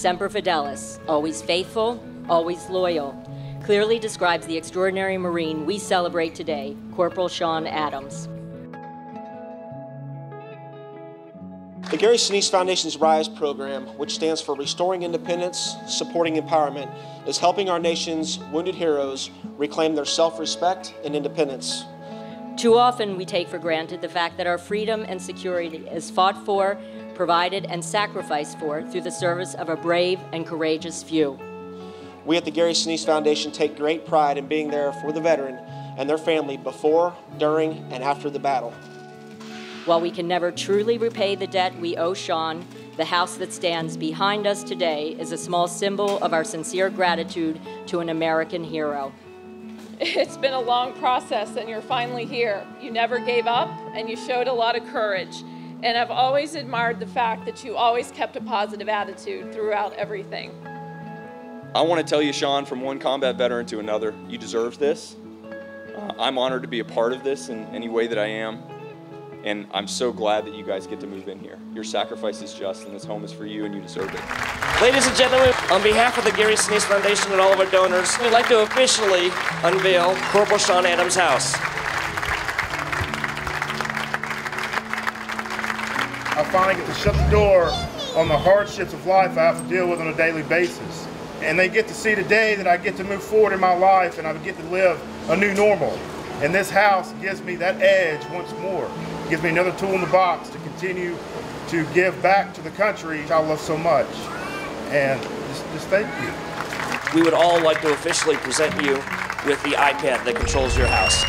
Semper Fidelis, always faithful, always loyal, clearly describes the extraordinary Marine we celebrate today, Corporal Sean Adams. The Gary Sinise Foundation's RISE program, which stands for Restoring Independence, Supporting Empowerment, is helping our nation's wounded heroes reclaim their self respect and independence. Too often, we take for granted the fact that our freedom and security is fought for, provided, and sacrificed for through the service of a brave and courageous few. We at the Gary Sinise Foundation take great pride in being there for the veteran and their family before, during, and after the battle. While we can never truly repay the debt we owe Sean, the house that stands behind us today is a small symbol of our sincere gratitude to an American hero. It's been a long process and you're finally here. You never gave up and you showed a lot of courage. And I've always admired the fact that you always kept a positive attitude throughout everything. I want to tell you, Sean, from one combat veteran to another, you deserve this. Uh, I'm honored to be a part of this in any way that I am. And I'm so glad that you guys get to move in here. Your sacrifice is just, and this home is for you, and you deserve it. Ladies and gentlemen, on behalf of the Gary Sinise Foundation and all of our donors, we'd like to officially unveil Corporal Sean Adams' house. I finally get to shut the door on the hardships of life I have to deal with on a daily basis. And they get to see today that I get to move forward in my life and I get to live a new normal. And this house gives me that edge once more. It gives me another tool in the box to continue to give back to the country I love so much. And just, just thank you. We would all like to officially present you with the iPad that controls your house.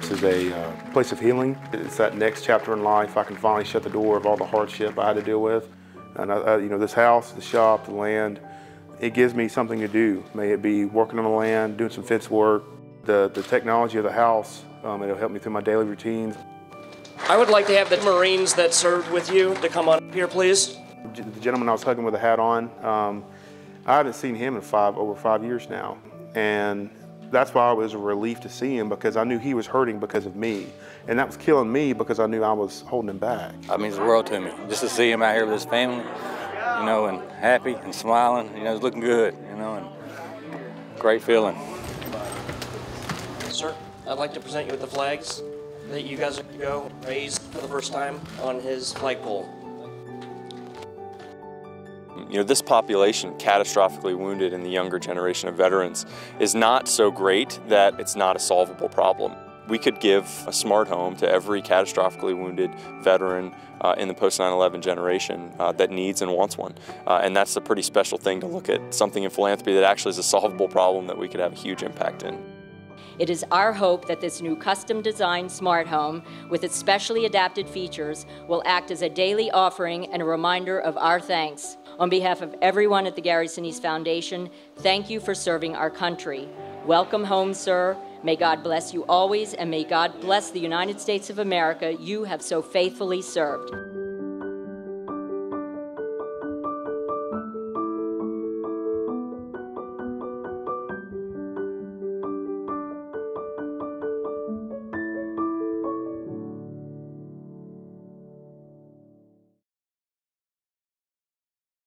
This is a uh, place of healing. It's that next chapter in life. I can finally shut the door of all the hardship I had to deal with. And, uh, you know, this house, the shop, the land, it gives me something to do. May it be working on the land, doing some fence work, the, the technology of the house. Um, it'll help me through my daily routines. I would like to have the Marines that served with you to come on up here, please. The gentleman I was hugging with a hat on, um, I haven't seen him in five over five years now. And that's why it was a relief to see him because I knew he was hurting because of me. And that was killing me because I knew I was holding him back. That means the world to me. Just to see him out here with his family, you know, and happy and smiling, you know, he's looking good, you know, and great feeling. Sir, I'd like to present you with the flags that you guys are going to go raise for the first time on his flagpole. You know, this population, catastrophically wounded in the younger generation of veterans, is not so great that it's not a solvable problem. We could give a smart home to every catastrophically wounded veteran uh, in the post 9 11 generation uh, that needs and wants one. Uh, and that's a pretty special thing to look at something in philanthropy that actually is a solvable problem that we could have a huge impact in. It is our hope that this new custom designed smart home, with its specially adapted features, will act as a daily offering and a reminder of our thanks. On behalf of everyone at the Gary Sinise Foundation, thank you for serving our country. Welcome home, sir. May God bless you always, and may God bless the United States of America you have so faithfully served.